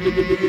Música